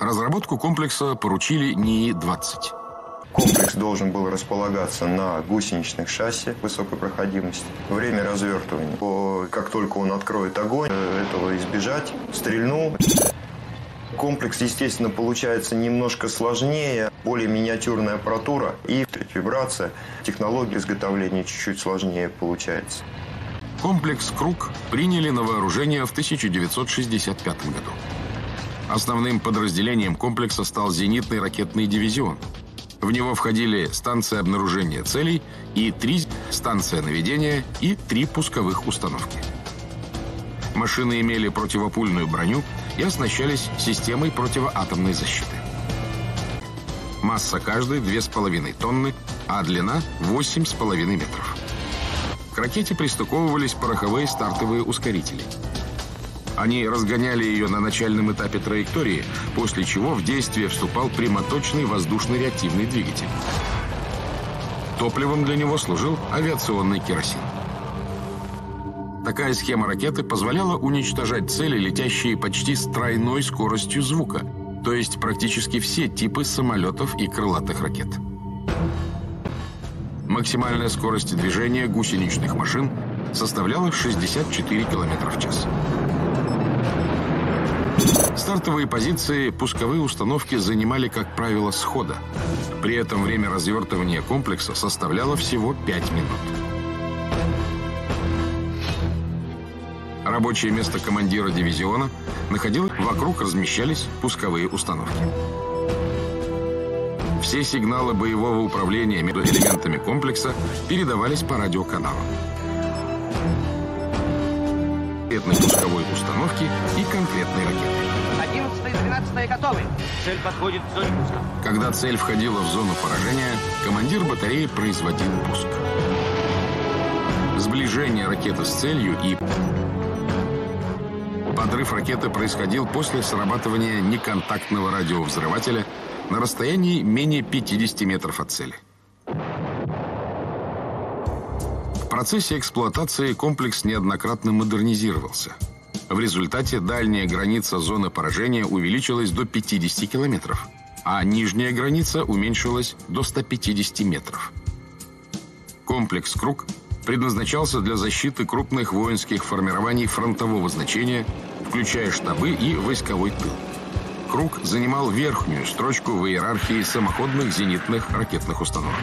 Разработку комплекса поручили НИИ-20. Комплекс должен был располагаться на гусеничных шасси высокой проходимости. Время развертывания. Как только он откроет огонь, э, этого избежать. Стрельнул. Комплекс, естественно, получается немножко сложнее, более миниатюрная аппаратура и вибрация. Технология изготовления чуть-чуть сложнее получается. Комплекс «Круг» приняли на вооружение в 1965 году. Основным подразделением комплекса стал зенитный ракетный дивизион. В него входили станция обнаружения целей и три станция наведения и три пусковых установки. Машины имели противопульную броню и оснащались системой противоатомной защиты. Масса каждой 2,5 тонны, а длина 8,5 метров. К ракете пристыковывались пороховые стартовые ускорители – они разгоняли ее на начальном этапе траектории, после чего в действие вступал прямоточный воздушный реактивный двигатель. Топливом для него служил авиационный керосин. Такая схема ракеты позволяла уничтожать цели, летящие почти с тройной скоростью звука, то есть практически все типы самолетов и крылатых ракет. Максимальная скорость движения гусеничных машин составляла 64 км в час. Стартовые позиции пусковые установки занимали, как правило, схода. При этом время развертывания комплекса составляло всего 5 минут. Рабочее место командира дивизиона находилось вокруг размещались пусковые установки. Все сигналы боевого управления между элементами комплекса передавались по радиоканалам конкретной пусковой установки и конкретной ракеты. 11 и 12 готовы. Цель подходит к зоне пуска. Когда цель входила в зону поражения, командир батареи производил пуск. Сближение ракеты с целью и подрыв ракеты происходил после срабатывания неконтактного радиовзрывателя на расстоянии менее 50 метров от цели. процессе эксплуатации комплекс неоднократно модернизировался. В результате дальняя граница зоны поражения увеличилась до 50 километров, а нижняя граница уменьшилась до 150 метров. Комплекс «Круг» предназначался для защиты крупных воинских формирований фронтового значения, включая штабы и войсковой тыл. «Круг» занимал верхнюю строчку в иерархии самоходных зенитных ракетных установок.